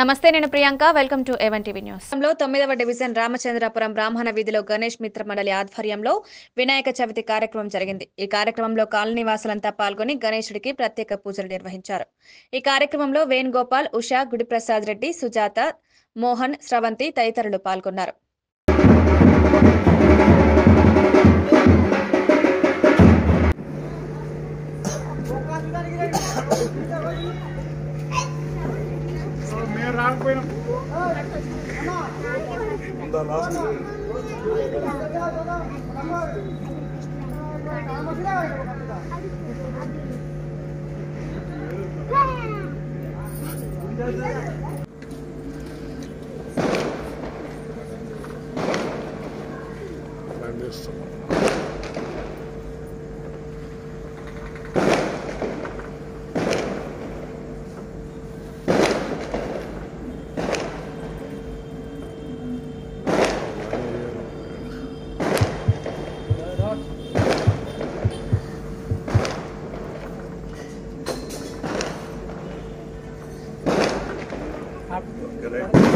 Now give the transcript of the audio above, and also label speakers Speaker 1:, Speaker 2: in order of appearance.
Speaker 1: నమస్తే నేను Priyanka. Welcome to ఎవెన్ టీవీ
Speaker 2: న్యూస్లో తొమ్మిదవ డివిజన్ రామచంద్రపురం బ్రాహ్మణ వీధిలో గణేష్ మిత్ర మండలి ఆధ్వర్యంలో వినాయక చవితి కార్యక్రమం జరిగింది. ఈ కార్యక్రమంలో కాలనీ వాసులంతా పాల్గొని గణేశుడికి ప్రత్యేక పూజలు నిర్వహించారు. ఈ కార్యక్రమంలో వేణుగోపాల్ ఉషా గుడిప్రసాద్ రెడ్డి సుజాత మోహన్ స్రవంతి తదితరులు పాల్గొన్నారు.
Speaker 3: మేము రాకపోయినాం ప్లాన్ చేస్తున్నాం आप